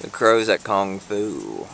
The crows at Kung Fu.